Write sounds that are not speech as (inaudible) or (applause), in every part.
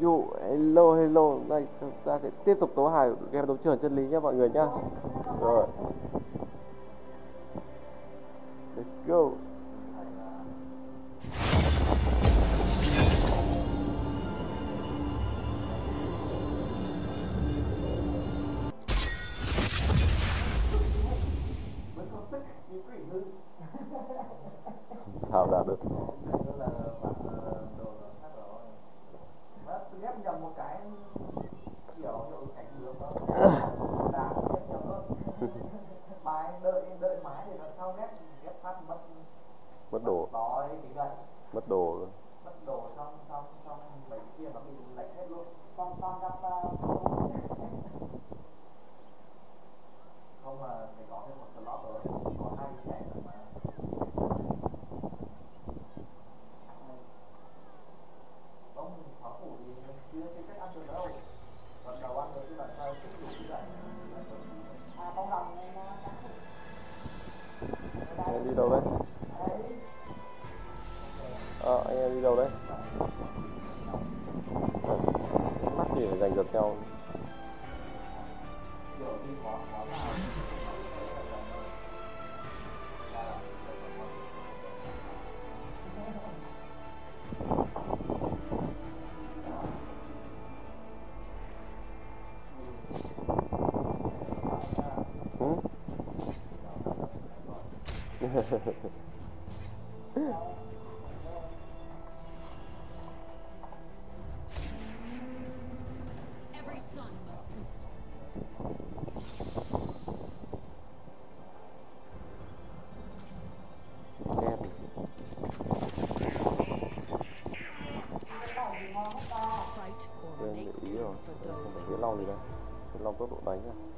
dụ hello hello. Đây chúng ta sẽ tiếp tục tố hài game đấu trường chân lý nhé mọi người nhá. Rồi. Let's go. quên để ý rồi. Không phải phía lòng gì đâu, phía lòng tốc độ đánh rồi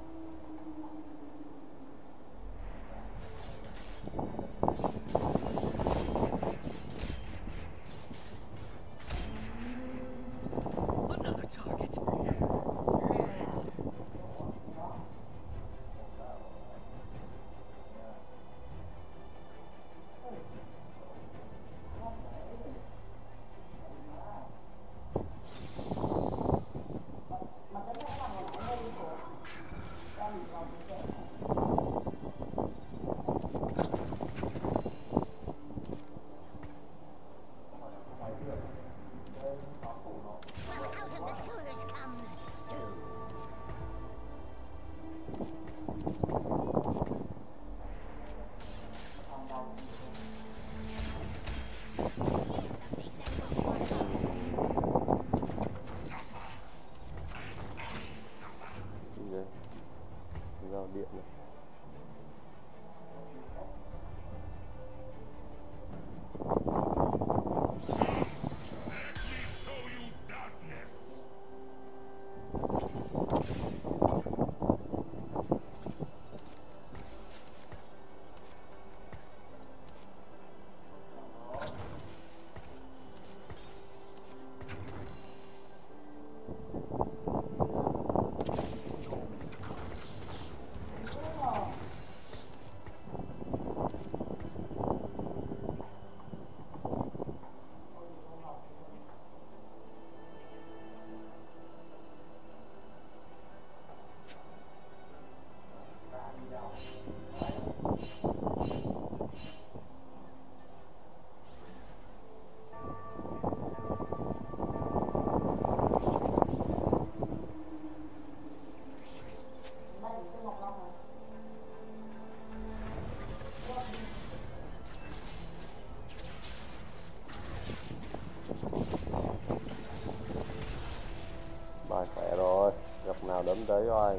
để rồi.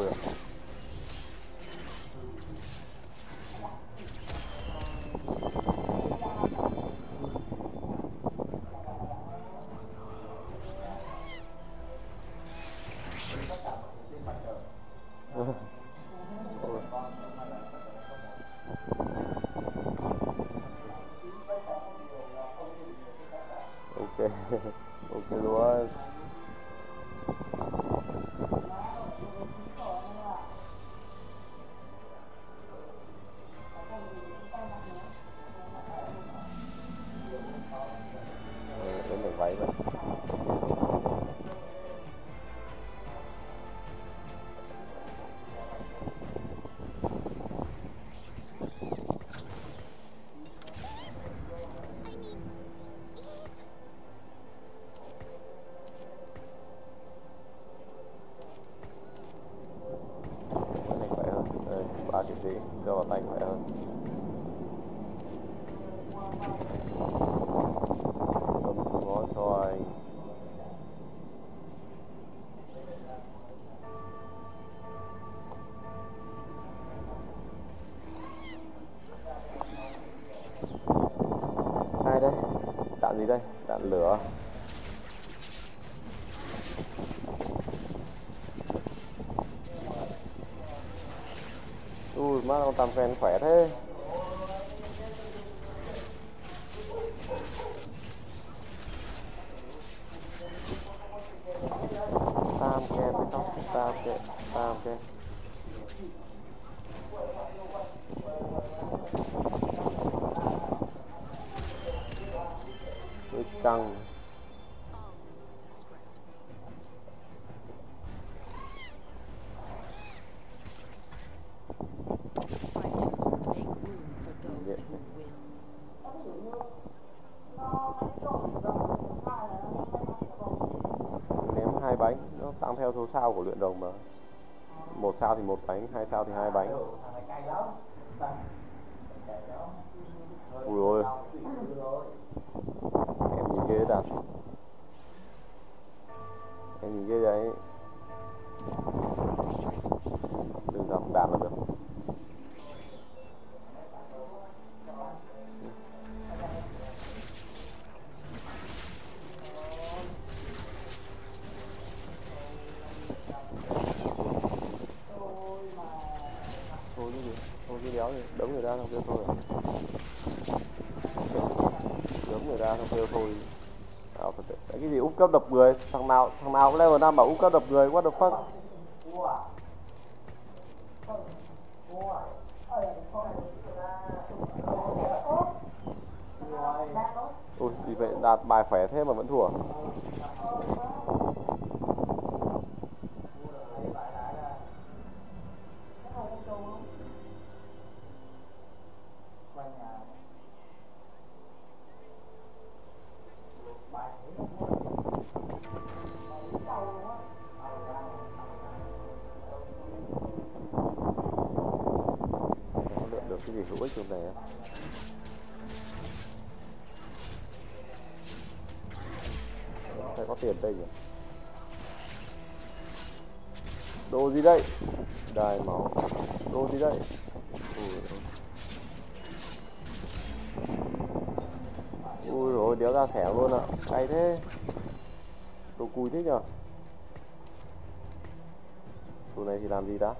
Tôi cho vào tay khỏe hơn. Ngó cho anh ai đây? Đạn gì đây? Đạn lửa Tâm fan khỏe thế. Sao của luyện đồng mà? Một sao thì một bánh, hai sao thì hai bánh. Mà cũng có đập người, quá đập phát ui vì vậy đạt bài khỏe thế mà vẫn thua. Đồ đây ui rồi đéo ra thẻ luôn ạ. Cay thế. Đồ cùi thế nhở? Đồ này thì làm gì đã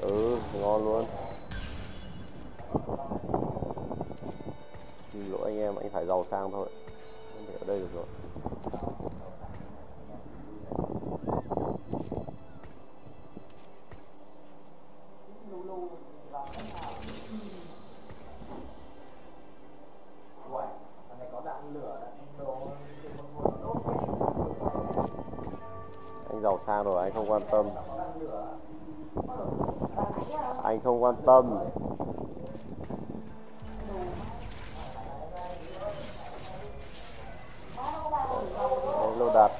ừ ngon luôn. Xin lỗi anh em, anh phải giàu sang thôi. Không thể ở đây được rồi. Không quan tâm. Lô đạt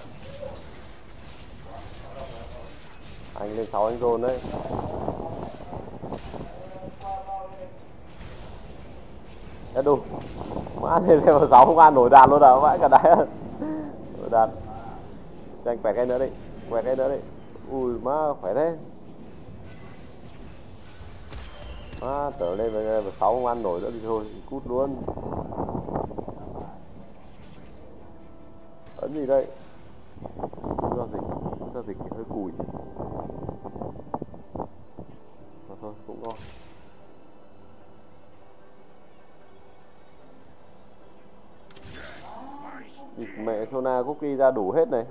anh lên sáu anh dồn đấy. Đã đủ. Má, (laughs) lên level 6 không ăn nổi đạn luôn à Vãi cả đáy Nổi đạn Cho anh quẹt cái nữa đi, quẹt cái nữa đi. Ui, má, khỏe thế. À, trở lên với sáu không ăn nổi nữa thì thôi cút luôn. Ấn gì đây? Giao dịch giao dịch thì hơi cùi mà thôi cũng ngon. Mẹ Sona cookie ra đủ hết này.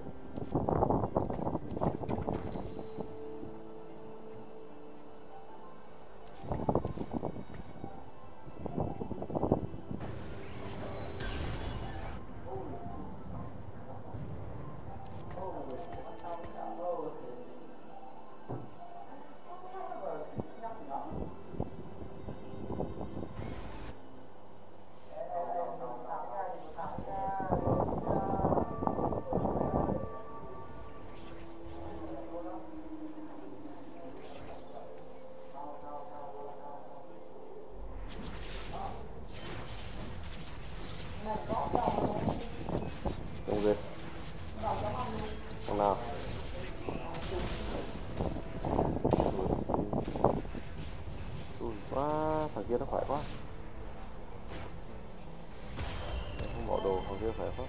Bỏ đồ thằng kia khỏe quá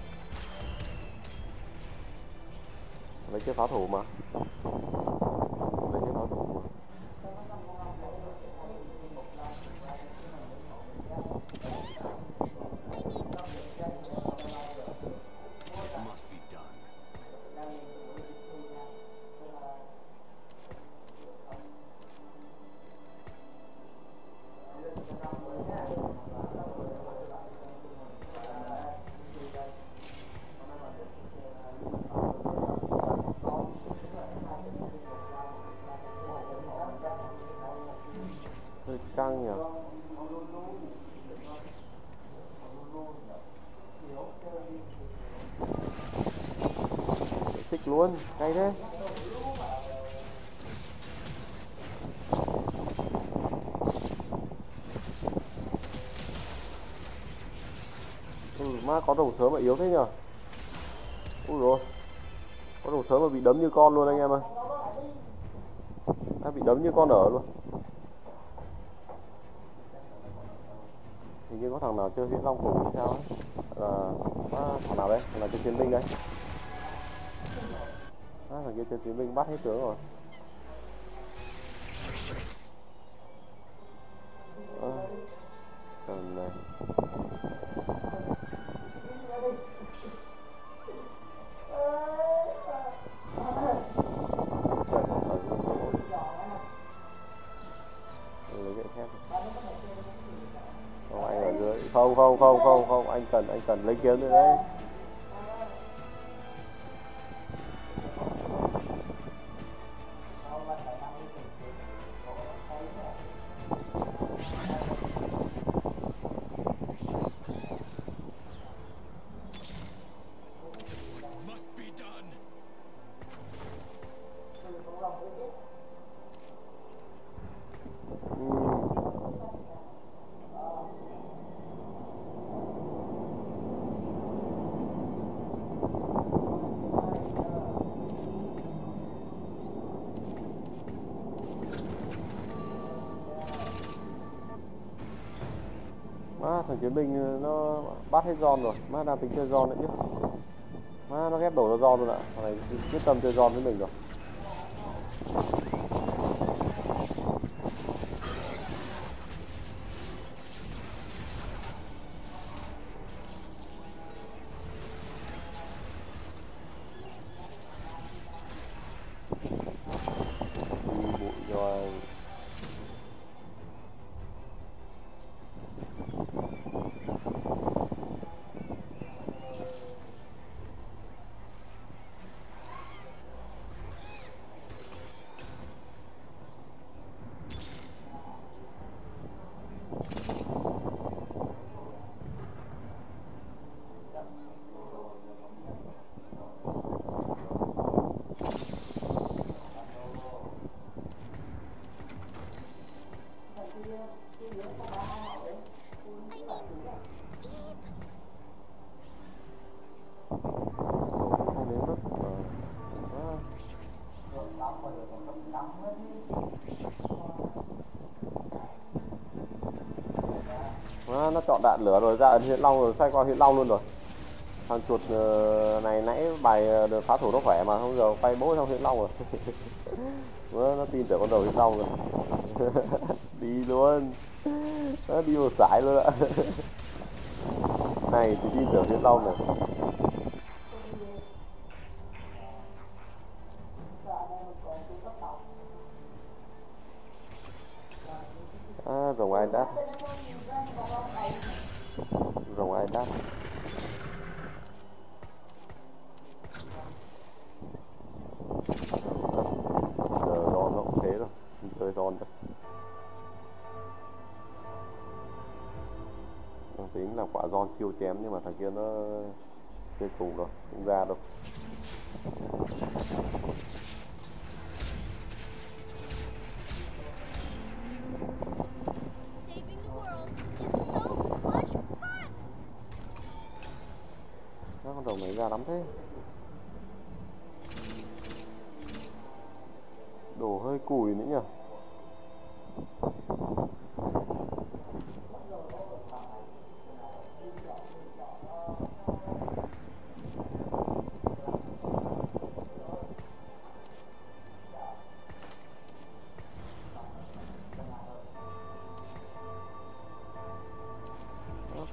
Lấy cái pháo thủ mà rồng sớm mà yếu thế nhở Ui rồi Có rồng sớm mà bị đấm như con luôn anh em ơi. Đã bị đấm như con ở luôn. Hình như có thằng nào chơi huyết long cùng hay sao ấy? Là à, thằng nào đấy? Thằng nào chơi chiến binh đấy? À, thằng kia chơi chiến binh bắt hết tướng rồi. Cần anh cần lấy bắt hết giòn rồi. Má đang tính chơi giòn nữa chứ. Má, nó ghép đổ ra giòn luôn ạ. Thằng này quyết tâm chơi giòn với mình rồi. Đạn lửa rồi ra ấn huyện long rồi, xoay qua huyện long luôn rồi. Thằng chuột ờ, này nãy bài ờ, được phá thủ nó khỏe mà, không giờ quay bố trong huyện long rồi. (laughs) Nó tin tưởng con đầu huyện long rồi. (laughs) Đi luôn. Nó đi một sải luôn ạ. (laughs) Này, thì tin tưởng huyện long này.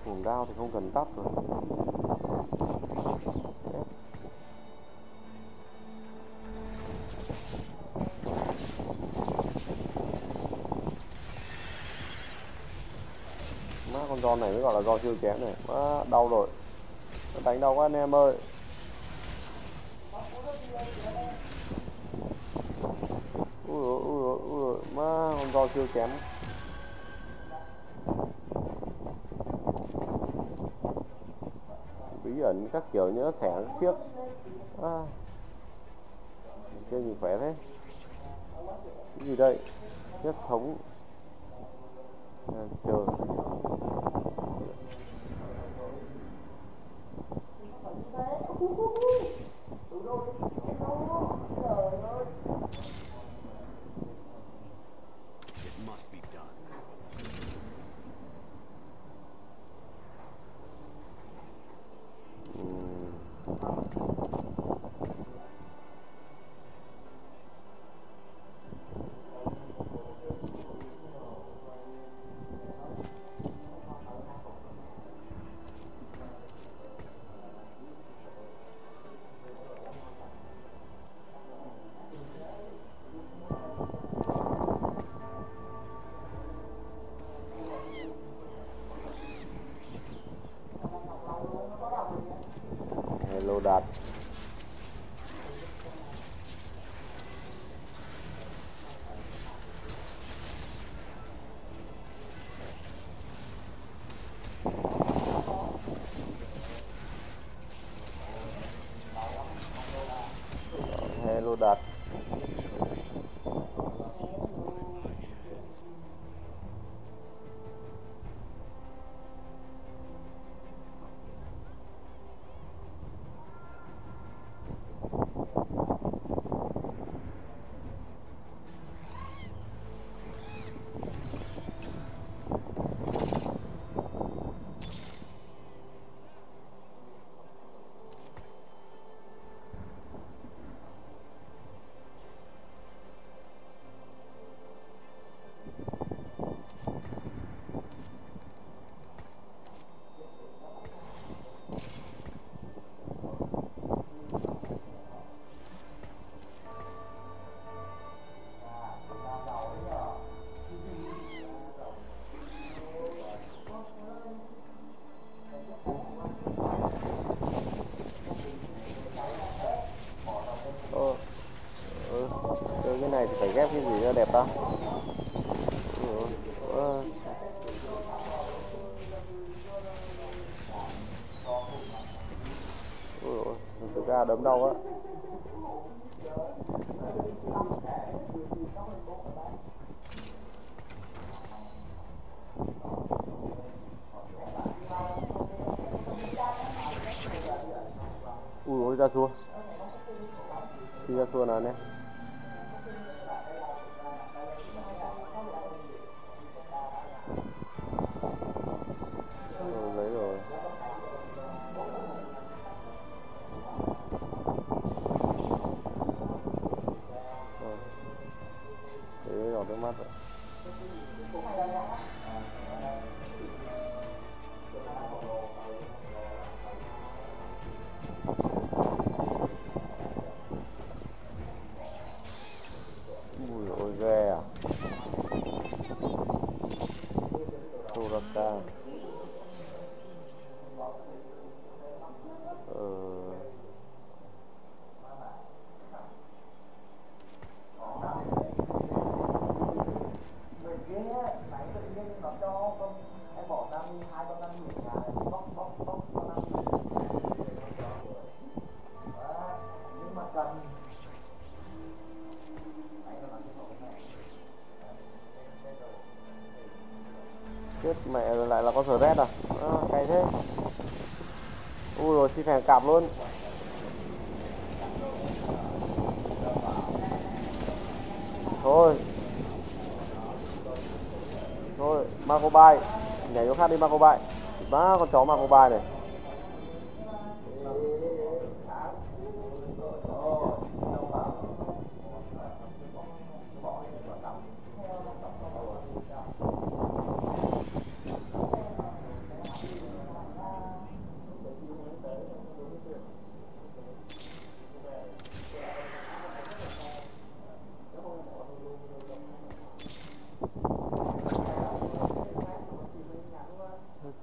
Nguồn Cuồng đao thì không cần tắt rồi. Má con giòn này mới gọi là giòn siêu chém này. Má đau rồi. Nó đánh đau quá anh em ơi. Ui dồi, ui dồi, ui dồi. Má con giòn siêu chém bẩn các kiểu nhớ xẻ xiếc à. chơi nhìn khỏe thế cái gì đây nhất thống à, chờ Sở red à? Ờ, à cày thế. Ui rồi, xin phèn cạp luôn. Thôi. Thôi, Marco Bay. Nhảy chỗ khác đi, Marco Bay. Má con chó Marco Bay này.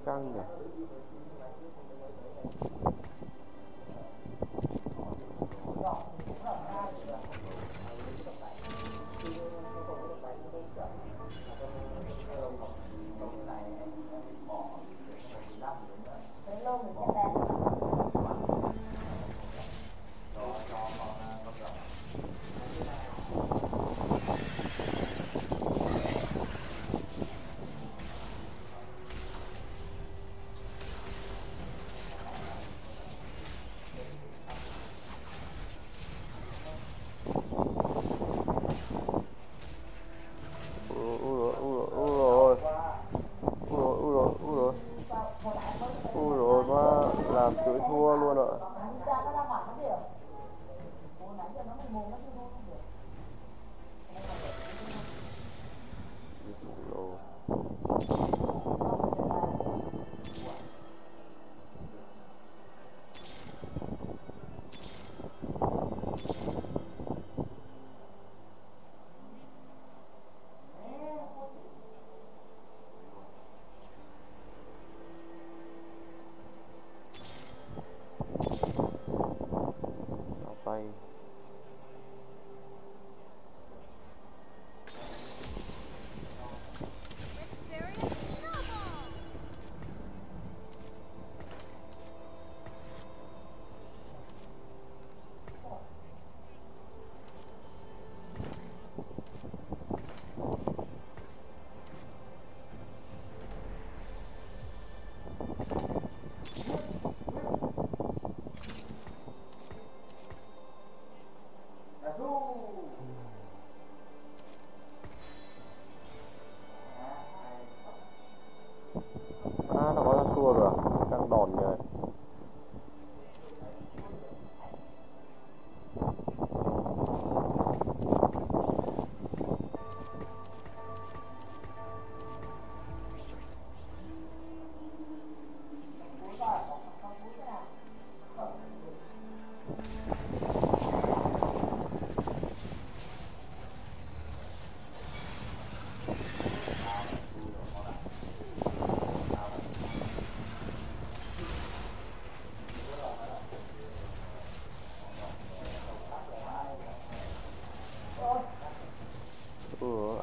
干的。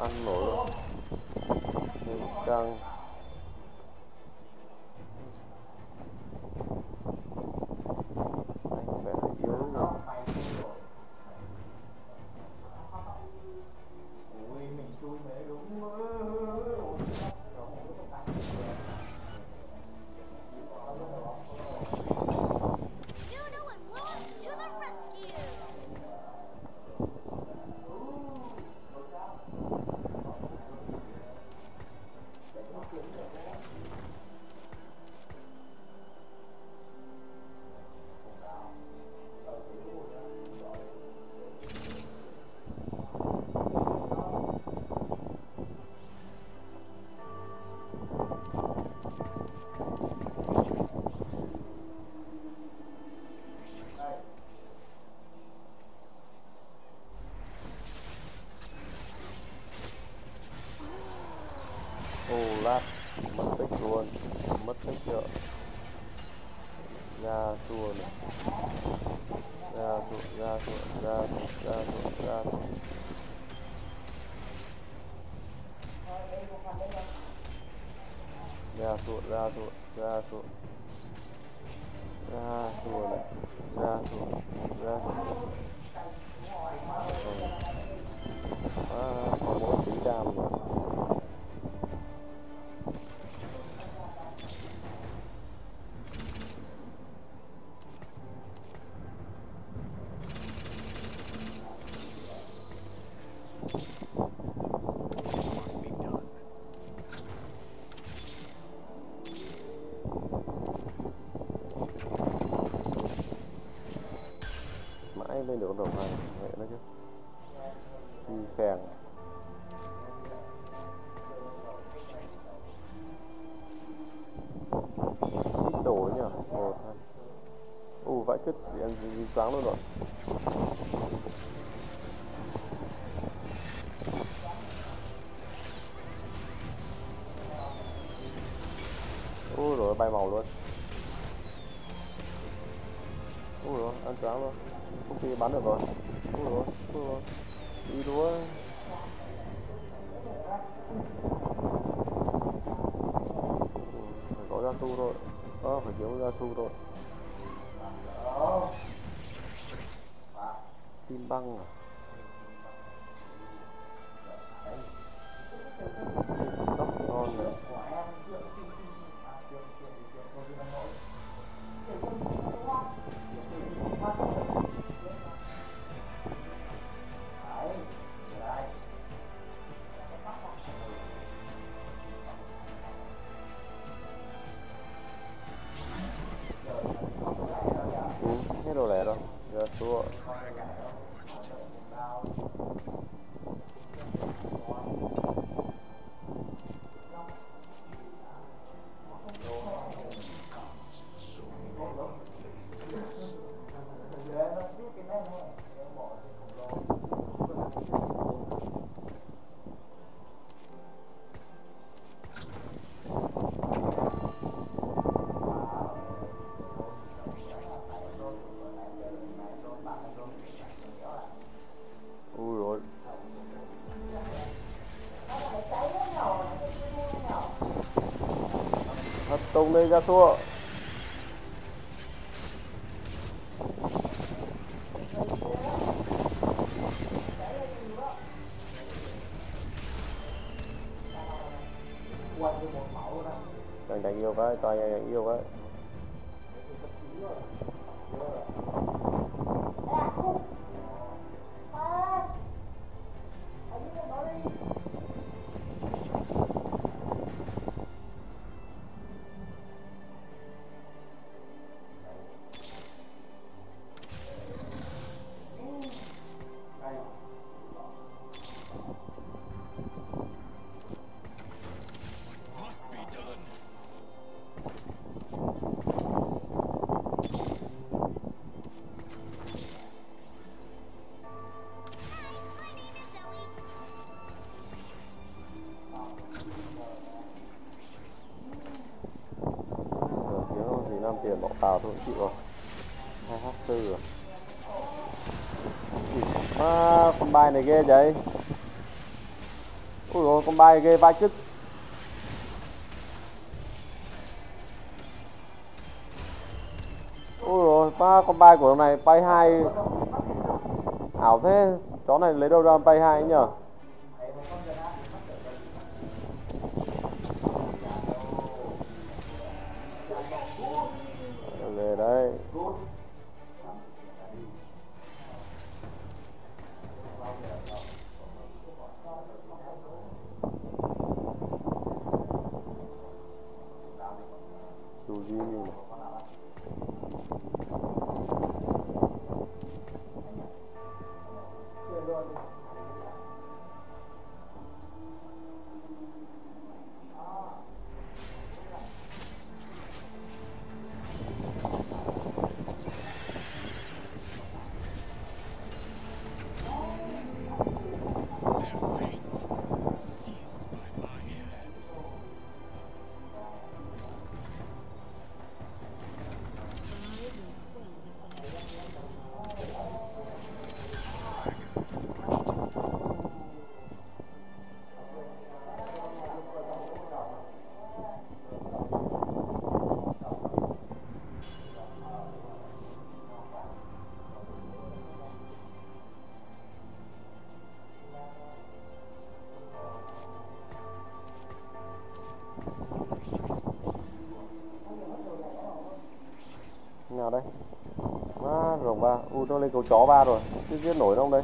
ăn nổi. Luôn căng. Đi phèn ít đổ nhỉ? Một hai u, vãi cứt thì em gì choáng luôn rồi. Ui rồi bay màu luôn. Ui rồi ăn choáng luôn. Không thì bắn được rồi. Ờ, ra tu rồi. Đó phải kéo ra tu rồi. Tim băng à? ra thua Đừng đánh yêu quá, coi đánh yêu quá. Tiền cũng chịu rồi. Hai h tư rồi à, con bài này ghê vậy. Ui rồi con bài ghê vai chức ui rồi ba con bài của này bay hai. Ảo thế chó này lấy đâu ra bay hai nhở nó lên cầu chó ba rồi chứ giết nổi đâu đây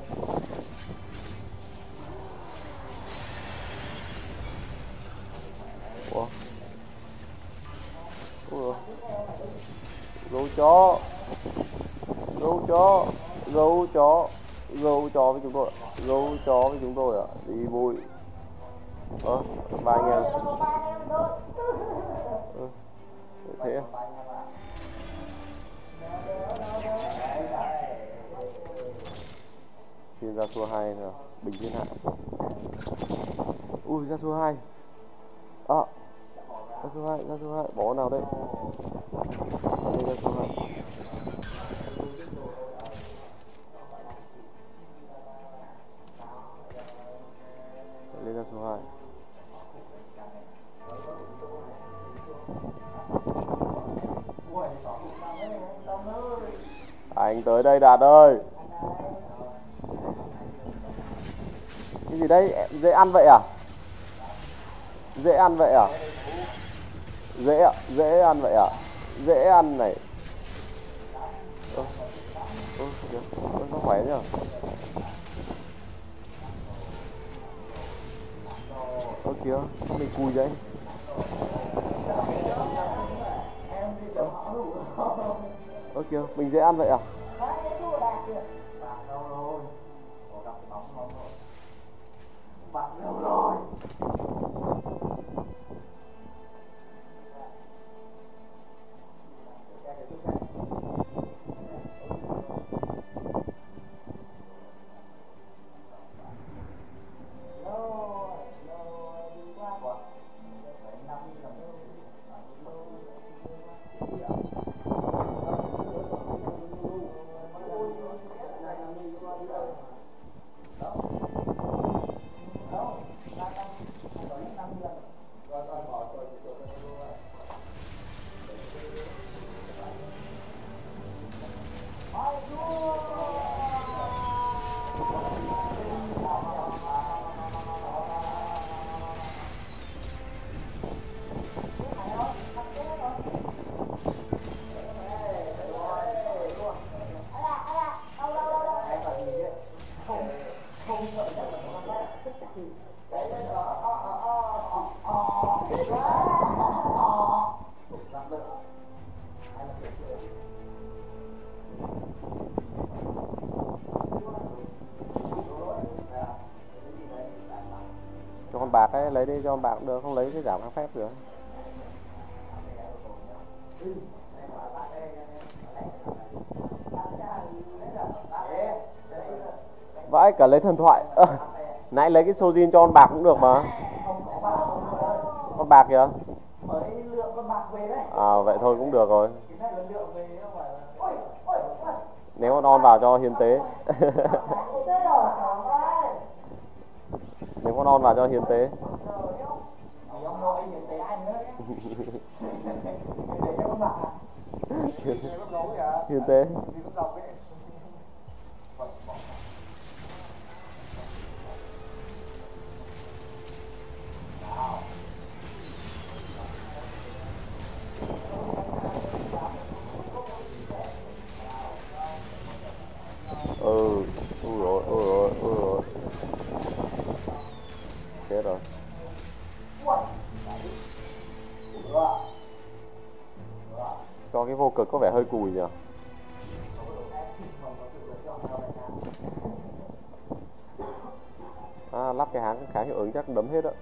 Cái gì đấy dễ ăn vậy à? Dễ ăn vậy à? Dễ ạ, dễ ăn vậy à? Dễ ăn này. Ơ, ơ, nó khỏe nhở? Ơ kìa, mình cùi đấy Ơ kìa, mình dễ ăn vậy à? Bạn đâu rồi lấy đi cho bạc cũng được, không lấy cái giảm phép được. Vãi cả lấy thần thoại. À, Nãy lấy cái Sojin cho con bạc cũng được mà. Có Con bạc kìa. À vậy thôi cũng được rồi. Nếu con on vào cho hiến tế (laughs) Ôi, chết rồi sao vậy nếu con on vào cho hiến tế. Thì ông (laughs) hơi cùi nhỉ? À, lắp cái háng kháng hiệu ứng chắc đấm hết ạ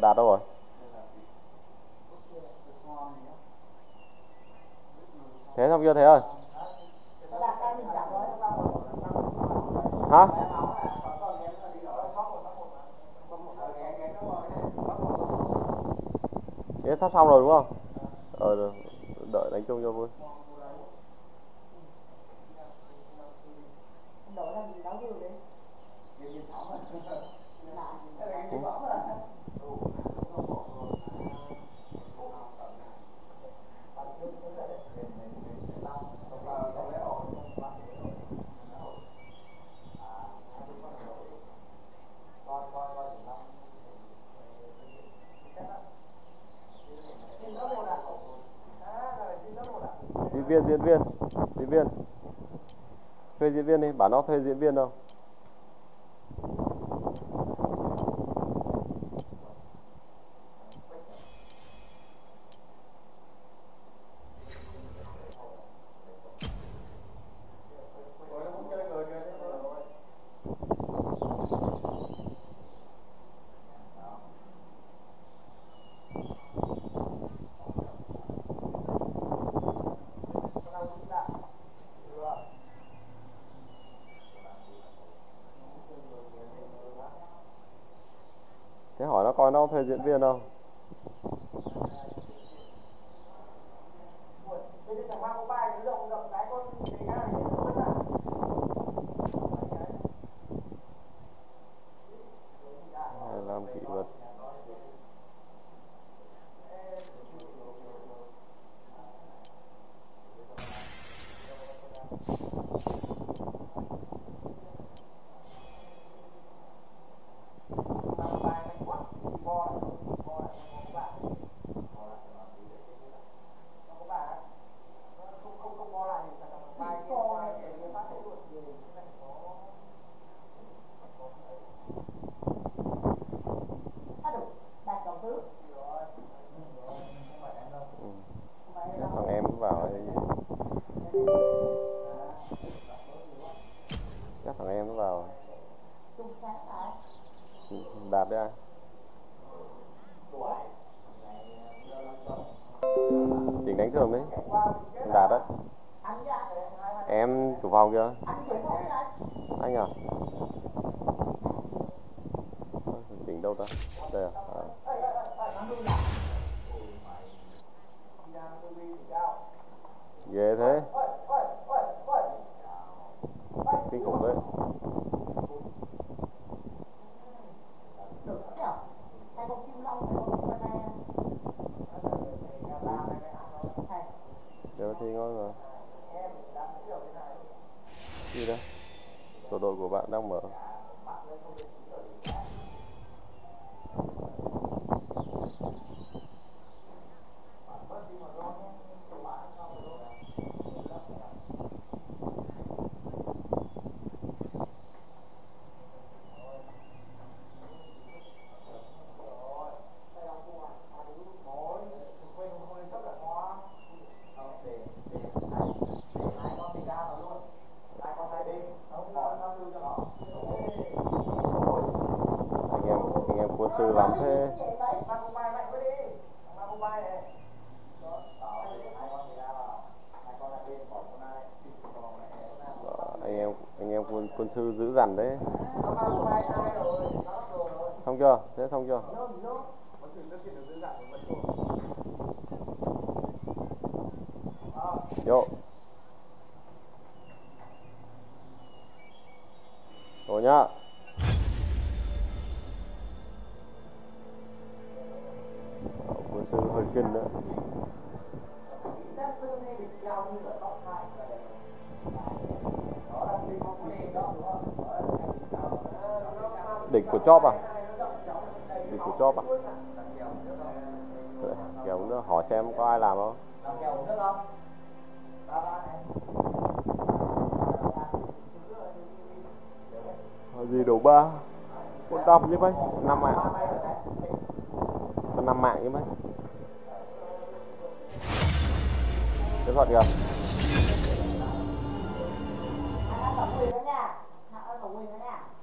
đạt đâu rồi. Thế xong chưa thế ơi? Hả? Thế sắp xong rồi đúng không? Ờ đợi đánh chung cho vui diễn viên diễn viên diễn viên. Thuê diễn viên đi, bảo nó thuê diễn viên đâu thế hỏi nó coi nó thuê em quân thế anh em anh em quân quân sư dữ dằn đấy. Xong chưa? Thế xong chưa? Đỉnh à kiểu nữa, hỏi xem có ai làm không? Hỏi gì đủ ba? Con đọc như vậy năm mạng. Con năm mạng như vậy cái thuật kìa. Hãy subscribe cho kênh Ghiền Mì Gõ Để không bỏ lỡ những video hấp dẫn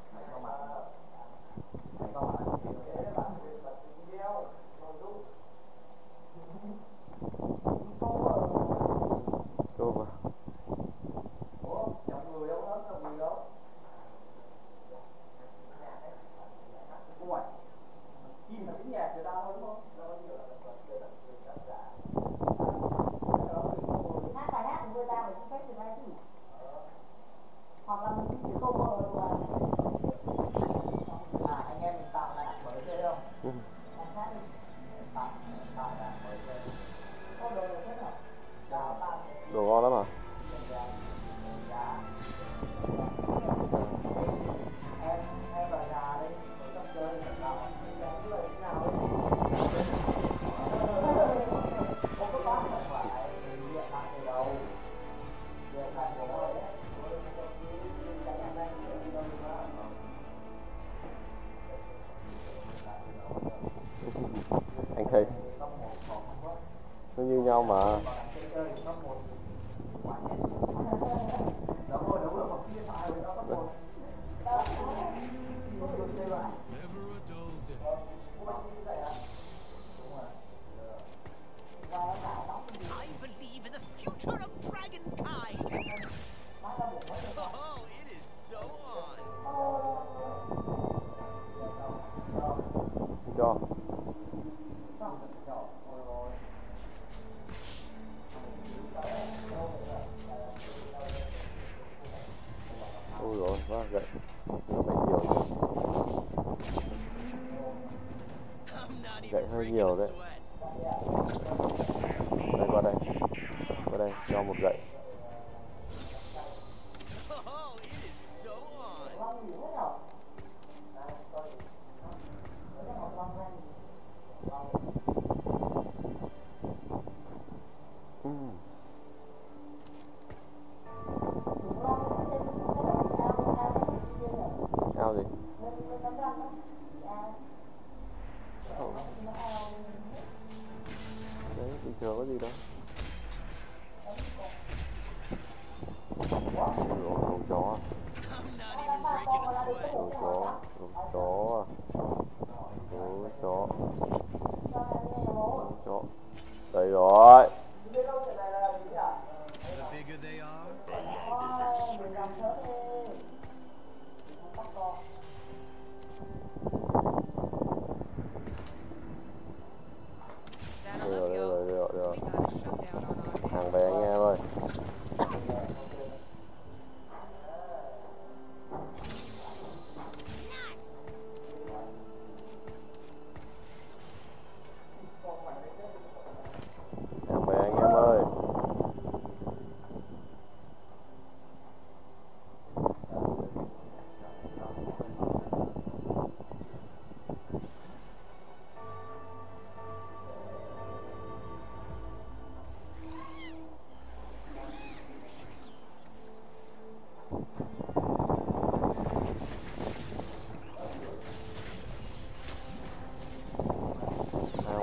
帮忙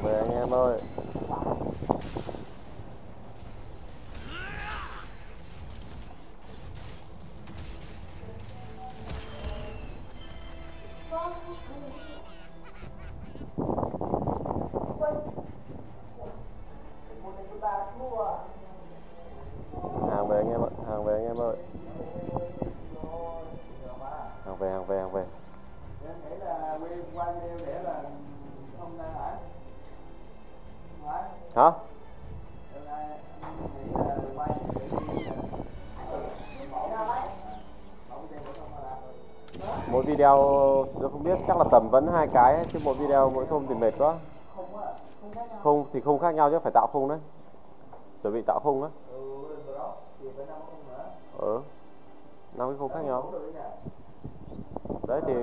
man, I know it. chắc là tầm vẫn hai cái chứ một video mỗi khung thì mệt quá. Không, thì không khác nhau chứ, phải tạo khung đấy. Chuẩn bị tạo khung á. Ừ năm cái khung khác nhau. Đấy thì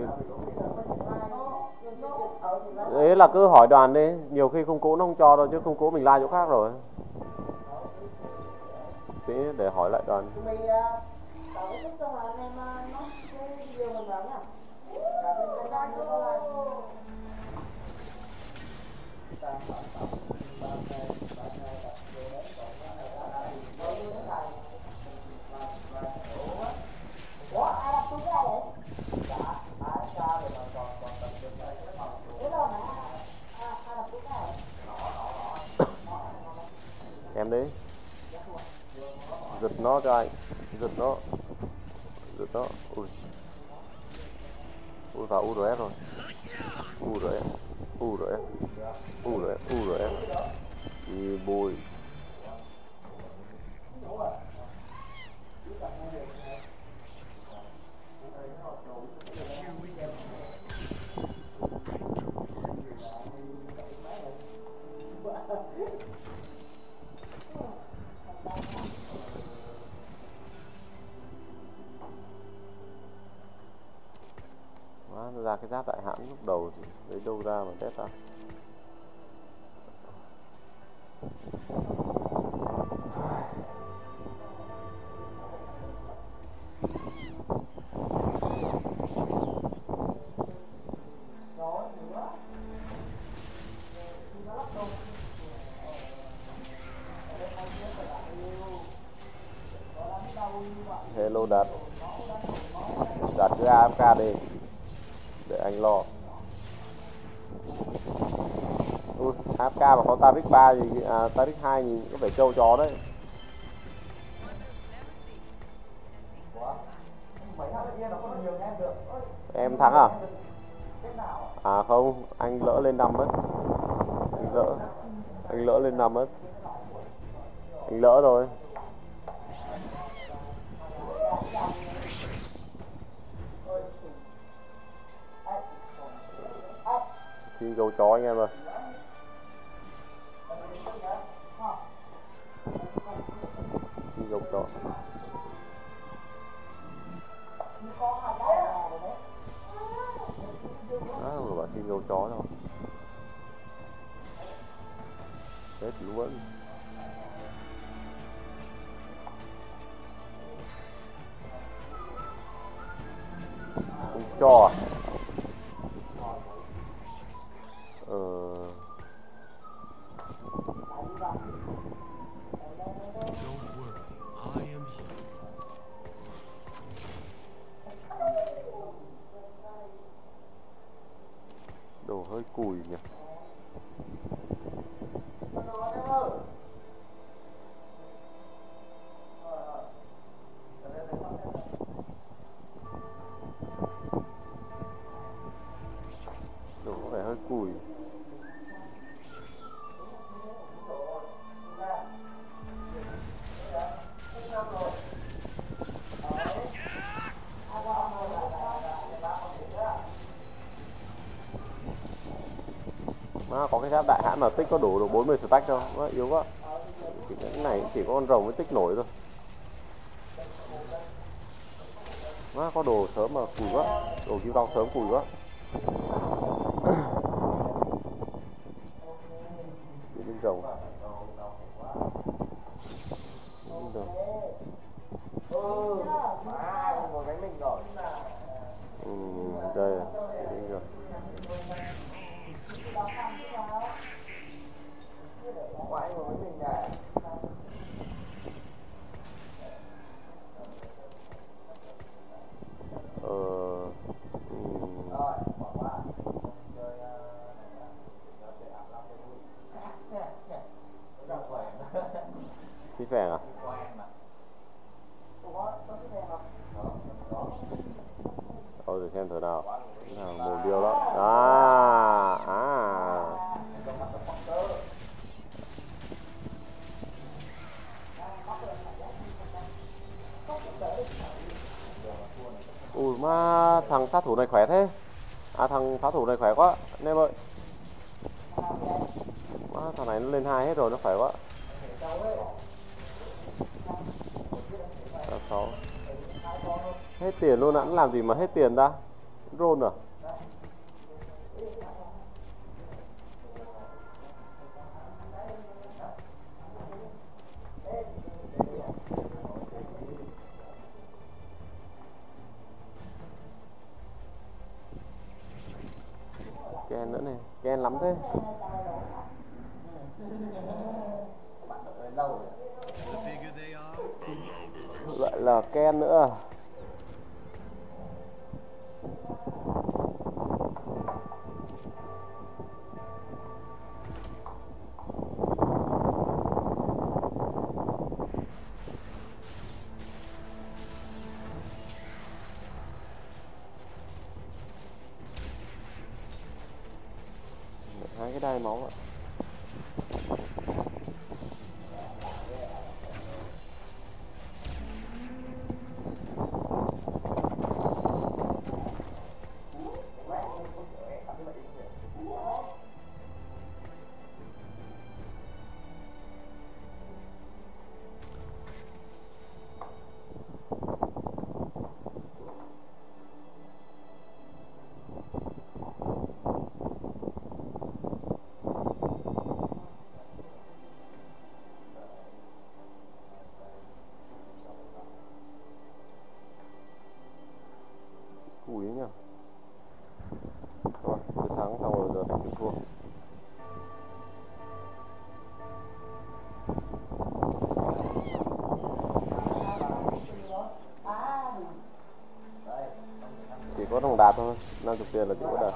đấy là cứ hỏi đoàn đi, nhiều khi khung cũ nó không cho đâu, chứ khung cũ mình la chỗ khác rồi. Tí để hỏi lại đoàn em đấy giật nó cho anh. Giật nó. Giật nó. Ui. Ui, vào u rồi rồi. U rồi U rồi U rồi U rồi em Đi bùi. Ra cái giáp đại hãn lúc đầu thì lấy đâu ra mà test ta Hello Đạt. Đạt cứ AFK đi để anh lo. Ui, AFK mà có Taric 3 gì à, Taric 2 nhìn có vẻ trâu chó đấy. Em thắng à? À không anh lỡ lên năm mất. Anh lỡ anh lỡ lên năm mất. Anh lỡ rồi. Chi gấu chó anh em ơi chi gấu chó. À vừa bảo chi gấu chó đâu chết luôn không cho đồ hơi cùi quá yếu quá. Cái này chỉ có con rồng mới tích nổi thôi. Má có đồ sớm mà cùi quá, đồ kim long sớm cùi quá. Vàng à? Thôi để xem thử nào. Nào, một điều đó. À, à. Ui mà thằng sát thủ này khỏe thế. À thằng sát thủ này khỏe quá, anh em ơi. Má thằng này nó lên hai hết rồi, nó khỏe quá. Hết tiền luôn ạ, làm gì mà hết tiền ta? rôn à? Đạt thôi 50 tiền là có đạt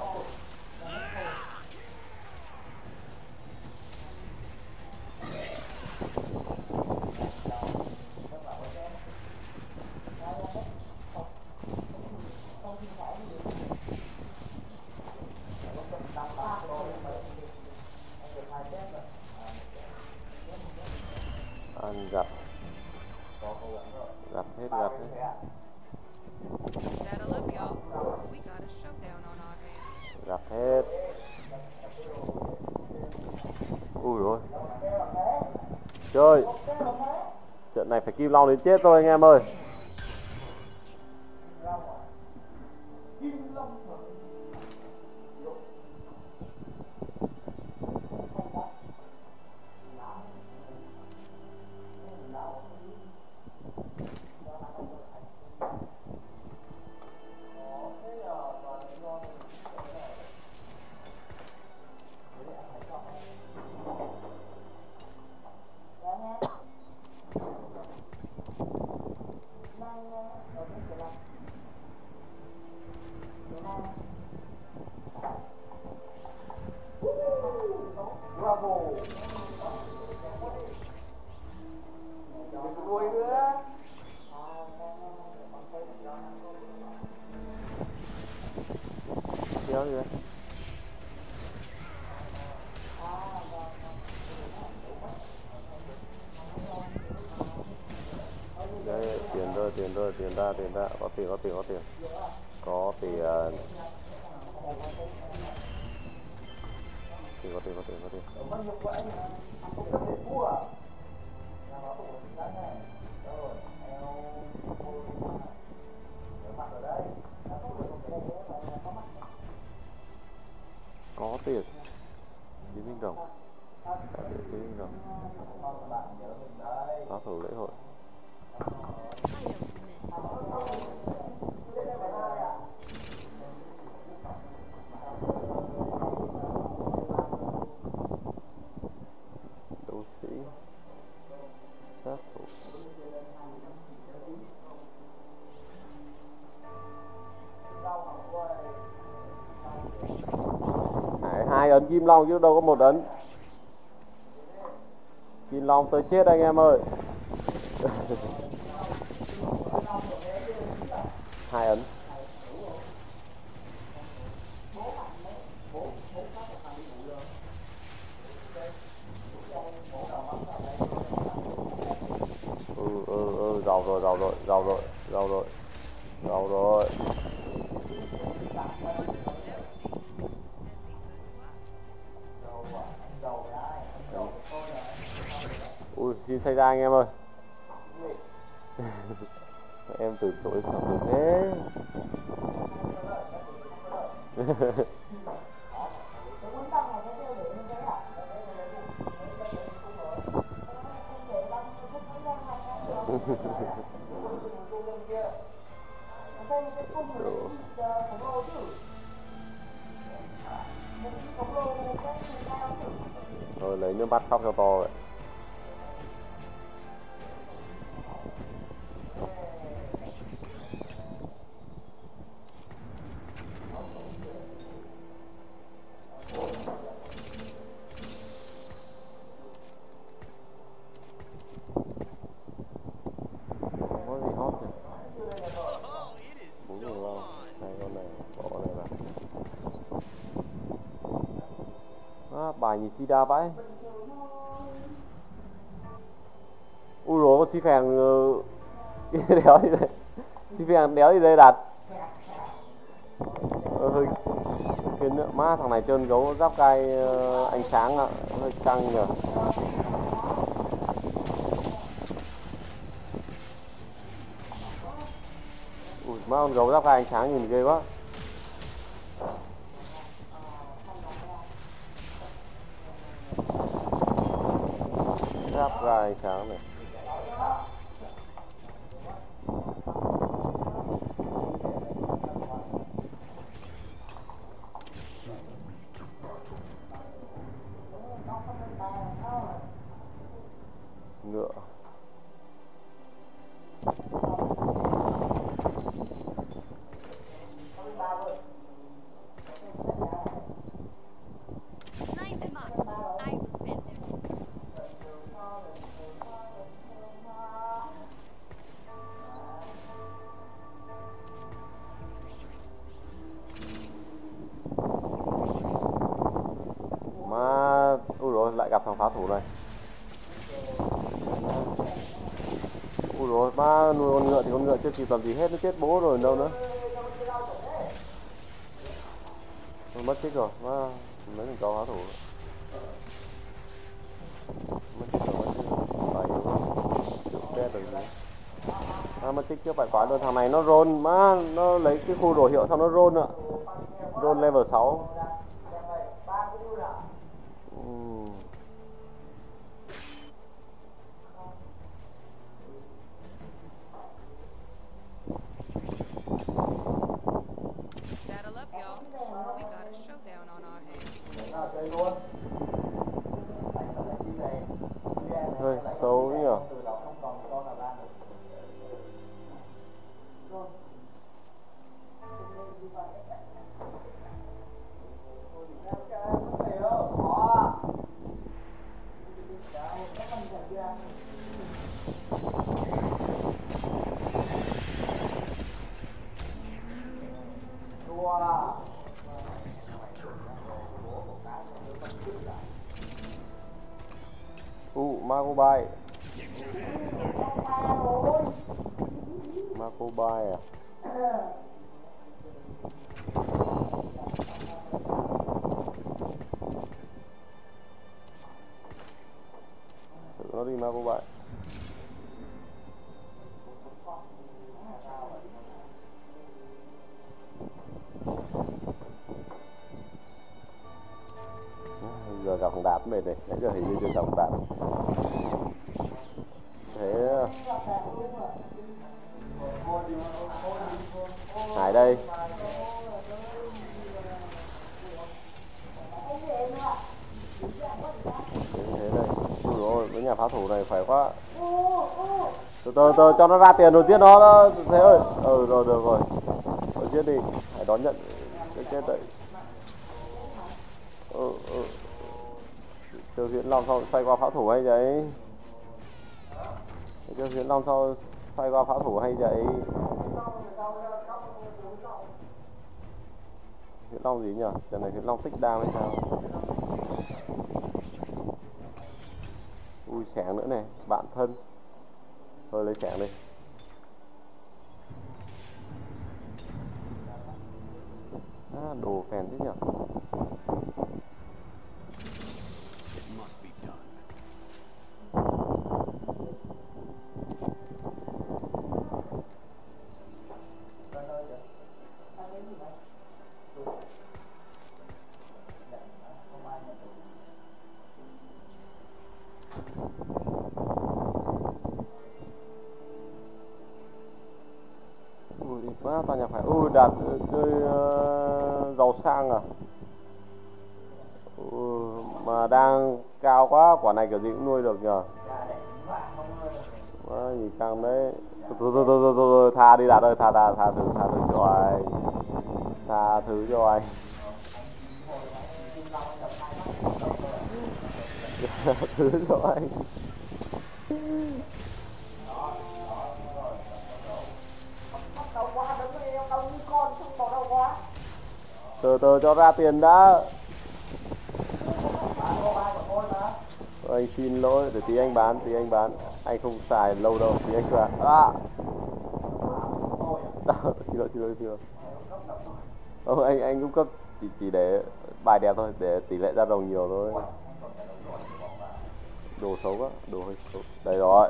trận đến chết thôi anh em ơi. Tiền rơi tiền kim long chứ đâu có một ấn. Kim long tới chết anh em ơi. (laughs) Hai ấn. Ừ ừ ừ giàu rồi giàu rồi giàu rồi giàu rồi. Xảy ra anh em ơi. (laughs) Em từ tuổi sao được thế. (laughs) Rồi, lấy nước mắt khóc cho to vậy. Si đa vãi ui rồi con si ờ, (laughs) phèn đéo gì đây. Si phèn đéo gì đây đặt. Ờ, hơi khiến nữa. Má thằng này trơn gấu giáp gai ờ, ánh sáng ạ. Hơi căng nhờ. Ui má con gấu giáp gai ánh sáng nhìn ghê quá giáp gai ánh phá thủ này ui rồi ba nuôi con ngựa thì con ngựa chưa kịp làm gì hết nó chết bố rồi đâu nữa. Nó mất tích rồi ba mấy thằng cháu phá thủ. Mất tích rồi mất tích phải chết rồi gì. À, mất tích chưa phải quá luôn thằng này nó roll má nó lấy cái khu đồ hiệu xong nó roll ạ. Roll level 6 Ừm. Saddle up, y'all. We got a showdown on our hands. nào chơi luôn Đánh nó lại xin này Như em này, bay ma cô bay à Tự nó đi ma cô bay giờ gặp thằng đạt mệt này nãy giờ hình như chưa gặp thằng đạt hải đây. Thế đây ui rồi cái nhà phá thủ này phải quá. Từ từ từ cho nó ra tiền rồi giết nó đó thế ơi ừ rồi được rồi. Rồi giết đi hãy đón nhận cái chết đấy. Ừ, ừ. Tiêu diễn Long xong xoay qua pháo thủ hay vậy? Tiêu Viễn Long sau xoay qua pháo thủ hay dậy? Viễn Long gì nhỉ? Trận này Viễn Long tích đam hay sao? Ui sẻng nữa này, bạn thân. Thôi lấy sẻng đi. À, đồ phèn thế nhỉ? Quả này kiểu gì cũng nuôi được nhờ. Quá gì căng đấy. Thôi thôi thôi thôi, thôi, tha đi đạt ơi, tha tha tha thứ tha thứ cho anh. Tha thứ cho anh. Thứ cho anh. Đâu quá, Từ từ cho ra tiền đã. Bán ô ai của tôi mà anh xin lỗi, để tí anh bán, tí anh bán. Anh không xài lâu đâu, tí anh xài. À. xin lỗi xin lỗi xin lỗi. Không, anh anh cung cấp chỉ chỉ để bài đẹp thôi, để tỷ lệ ra đồng nhiều thôi. Đồ xấu quá, đồ hơi xấu. Đây rồi.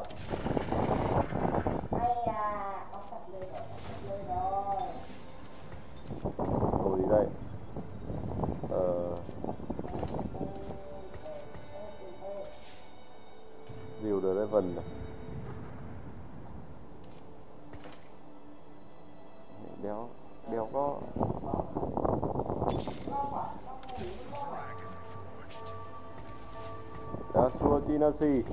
así.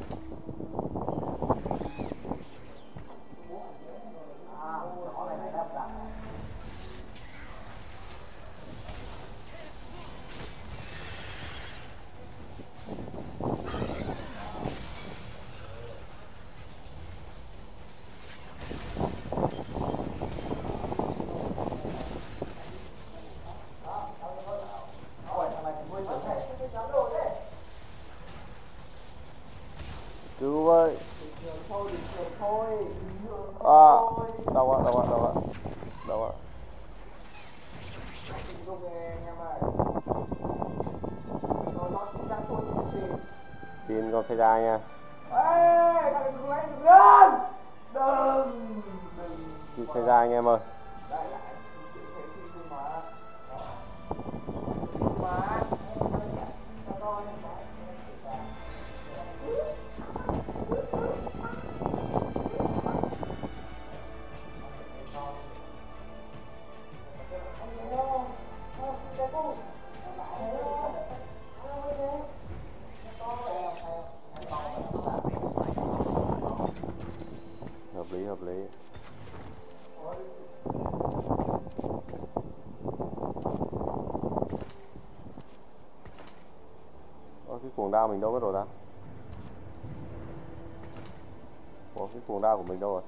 Tin con sẽ ra nha. Ê, đừng đừng. Lên Đừng ra anh em ơi. mình đâu mất rồi ta Ủa cái cuồng đao của mình đâu rồi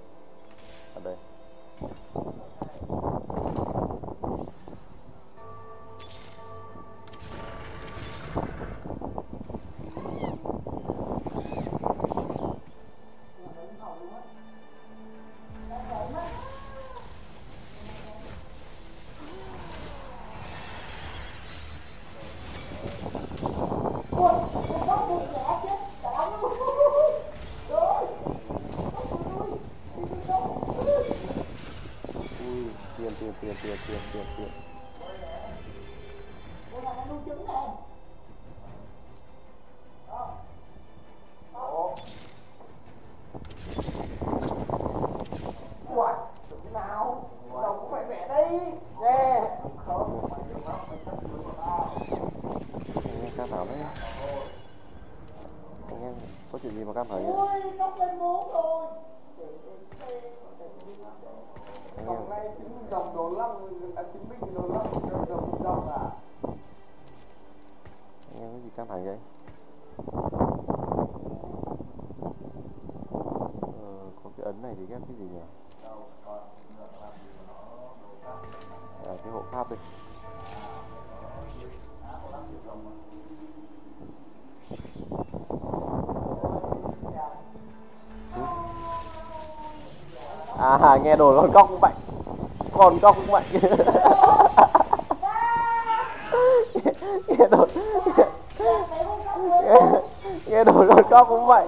Hội nghe đồn con cóc cũng vậy con cóc (laughs) cũng vậy nghe đồn. Nghe đồn con cóc cũng vậy.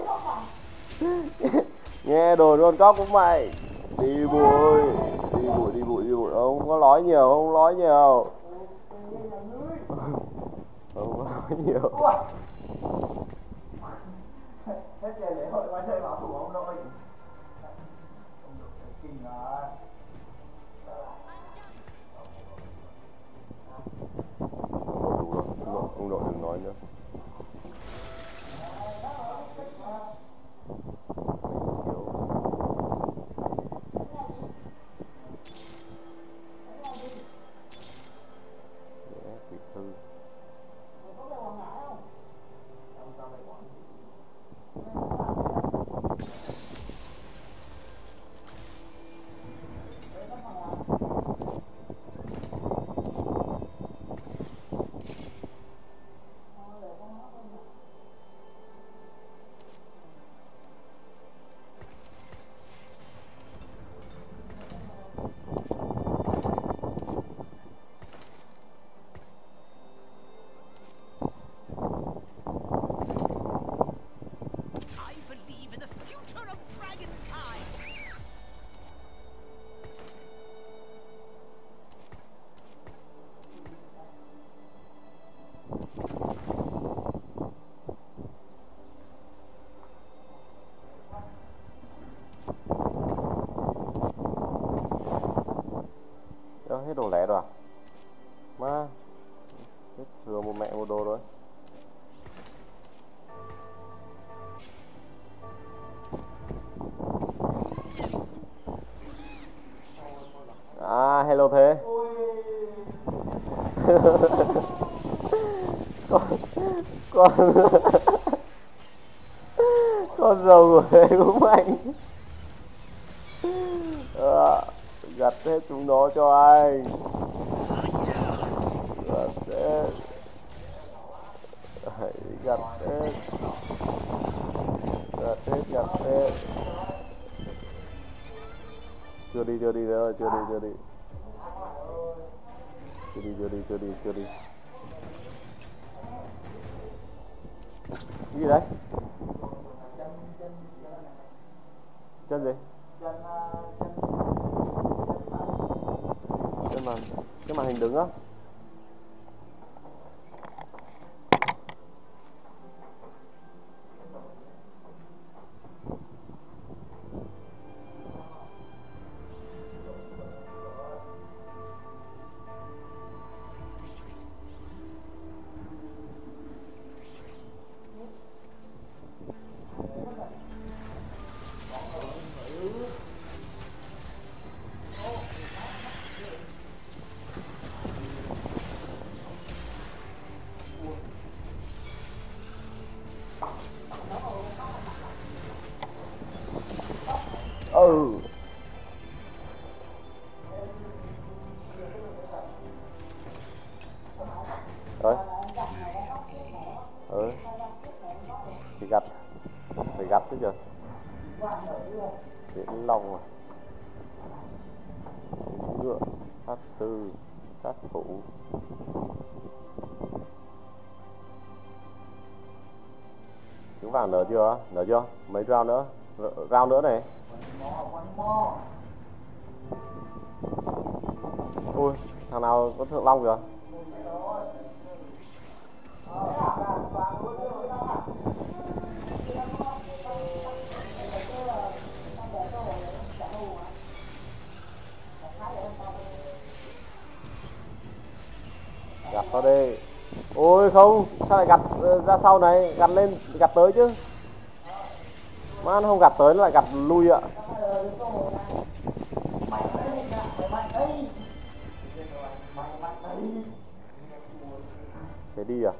Nghe đồn con cóc cũng vậy. Đi bụi đi bụi đi bụi đi bụi. Ông có nói nhiều, không nói nhiều. Không có nói nhiều. Hết ngày lễ hội qua chơi bảo thủ ông nội. Ah, one. (laughs) chưa? Nở chưa? Mấy round nữa? R- round nữa này. Ui, thằng nào có thượng long kìa? Gặt vào đi ôi, không, sao lại gặt ờ, ra sau này? Gặt lên gặt tới chứ mà nó không gặt tới nó lại gặt lui ạ. Thế đi à?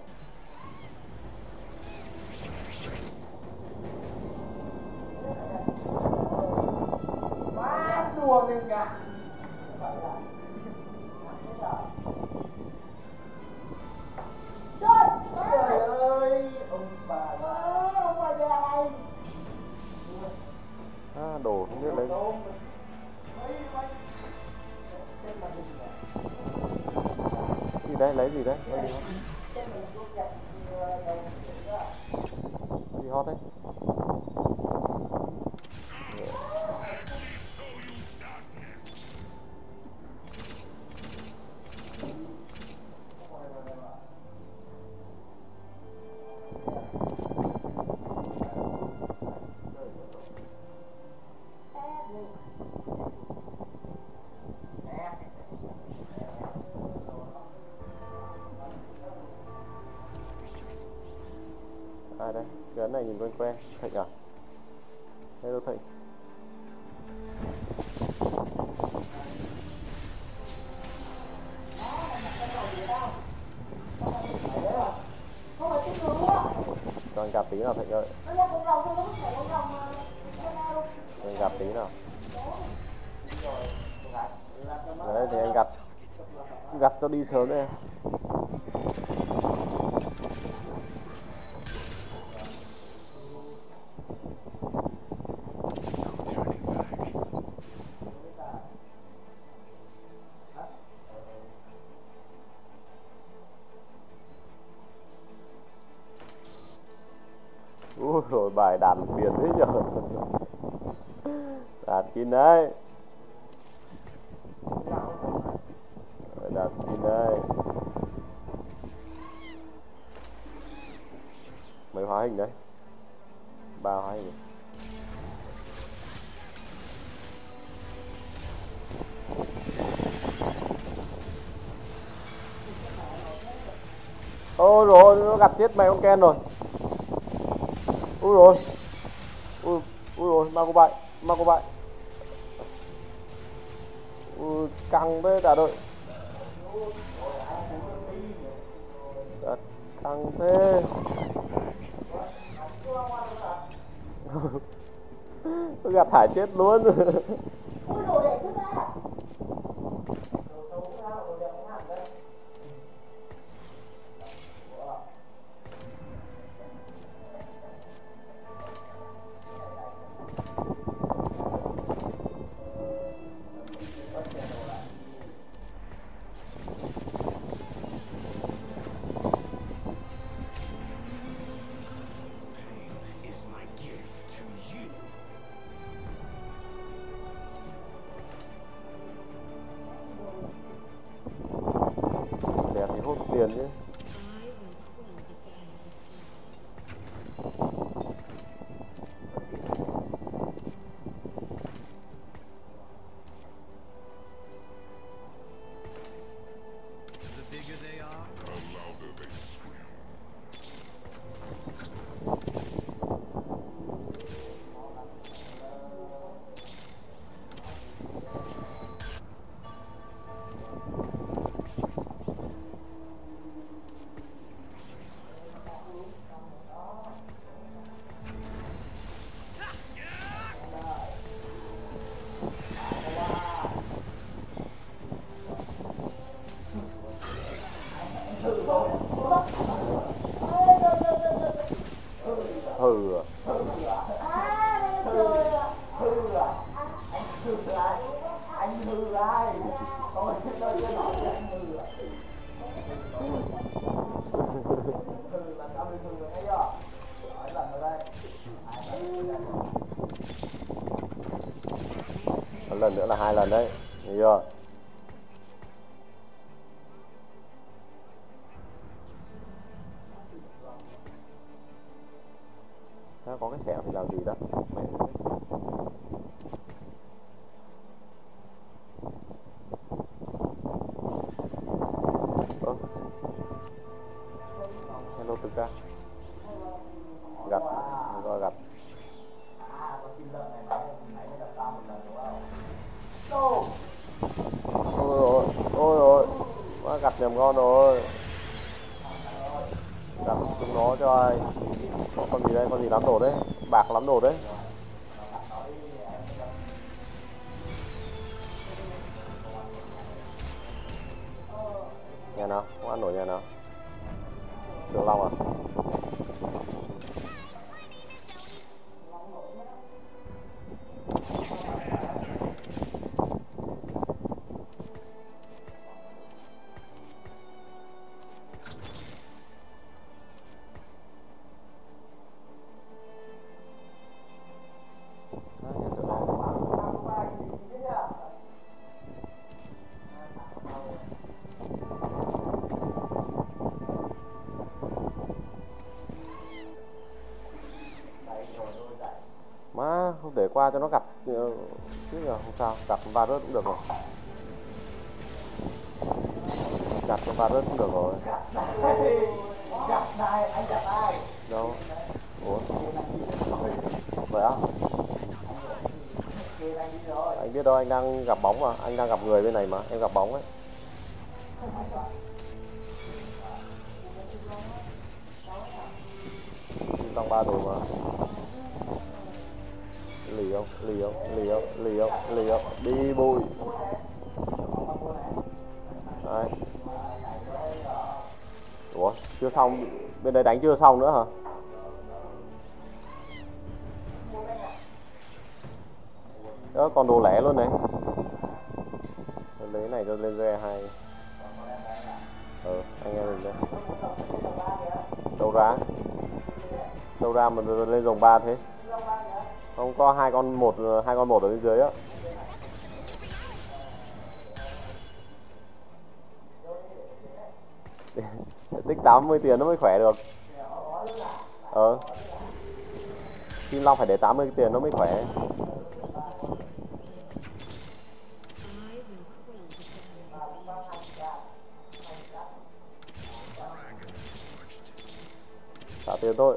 Gắn cái này nhìn quen quen, thịnh à? Hello thịnh. Còn gặp tí nào thịnh ơi. Mình gặp tí nào. Đấy, thì anh gặp. Gặp cho đi sớm đây. Gặt gặp chết mày con Ken rồi. Ui rồi ui ui rồi mà cô bại Mà cô bại. Ui, căng thế cả đội. Thật căng thế. (laughs) Tôi gặp thải chết luôn. (laughs) lần là đấy. Qua cho nó gặp ờ, chứ là không sao, gặp va rớt cũng được rồi. Gặp cho va rớt cũng được rồi. Gặp anh gặp ai đâu? Ủa? Vậy á anh biết đâu, anh đang gặp bóng mà, anh đang gặp người bên này mà, em gặp bóng ấy. Trong ba rồi mà liệu liều liều liều lì đi bùi. Đấy. ủa, chưa xong. Bên đây đánh chưa xong nữa hả? Đó còn đồ lẻ luôn này. Lấy này cho lên re hai. Ờ anh em mình đây đâu ra? Đâu ra mà lên dòng ba thế? Không, có hai con một, hai con một ở bên dưới á. (laughs) Tích 80 tiền nó mới khỏe được. Ờ. Kim Long phải để 80 tiền nó mới khỏe. Trả tiền thôi.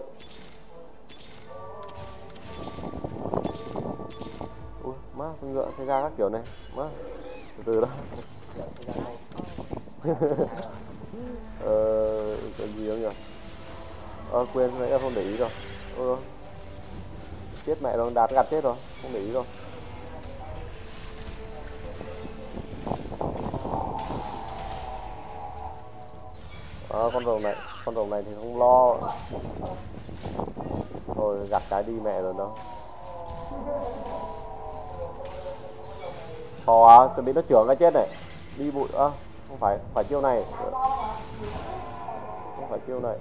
Má con ngựa xe ra các kiểu này. Má từ từ đó. (laughs) Ờ cái gì không nhỉ? Ờ quên nãy em không để ý rồi. Ừ. chết mẹ rồi đạt gạt chết rồi không để ý rồi. À, con rồng này con rồng này thì không lo. Rồi gặt cái đi mẹ rồi đâu Thò à, chuẩn bị nó trưởng cái chết này. Đi bụi, à, không phải, phải chiêu này. Không phải chiêu này.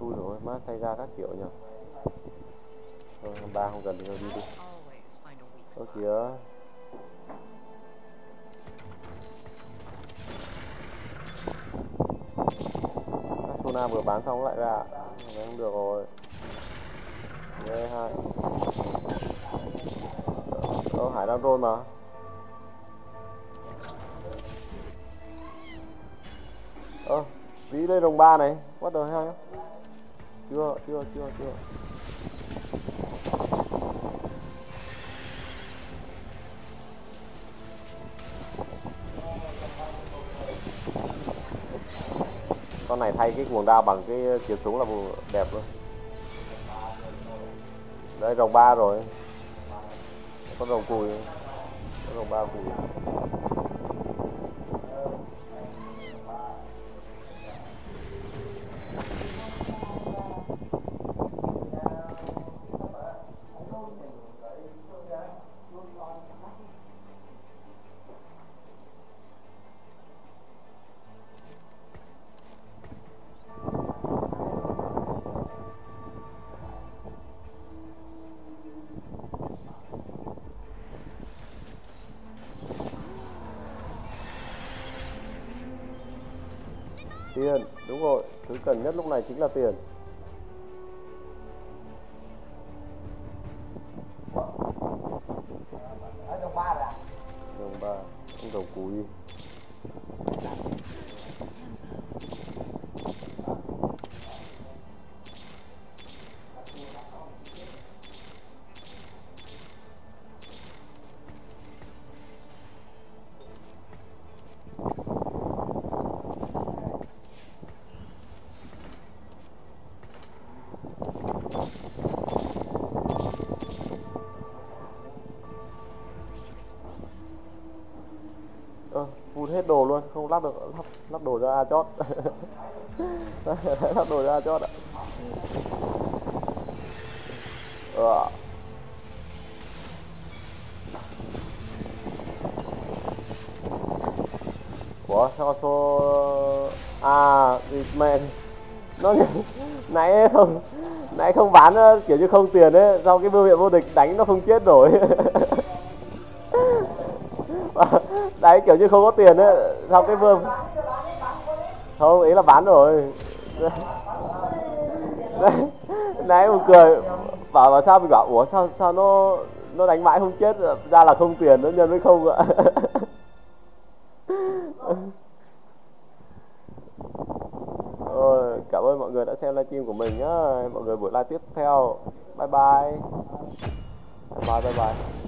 Ui rồi má xảy ra các kiểu nhỉ. Thôi, ba không cần thì thôi đi đi. Ơ kìa. Sona vừa bán xong lại ra. Đấy, không được rồi. Đây hai Ơ Hải đang rôn mà. Ơ Vĩ lên đồng ba này. What the hell Chưa chưa chưa chưa. Này thay cái cuồng đao bằng cái kiếm súng là đẹp luôn. Đây rồng ba rồi. Con rồng cùi con rồng ba cùi. Là tiền không lắp được lắp, lắp đồ ra chót. (laughs) Lắp đồ ra chót ạ. Ờ. ủa sao số à thì mẹ. Nó nãy không nãy không bán kiểu như không tiền ấy sau cái vương viện vô địch đánh nó không chết nổi. (laughs) đấy kiểu như không có tiền ấy xong cái vương không ý là bán rồi. (laughs) Đấy, nãy một cười. Bảo là sao? Mình bảo ủa sao sao nó nó đánh mãi không chết? Ra là không tiền nó nhân với không ạ? (laughs) Rồi, cảm ơn mọi người đã xem livestream của mình nhá. Mọi người buổi live tiếp theo. Bye bye. Bye bye bye bye.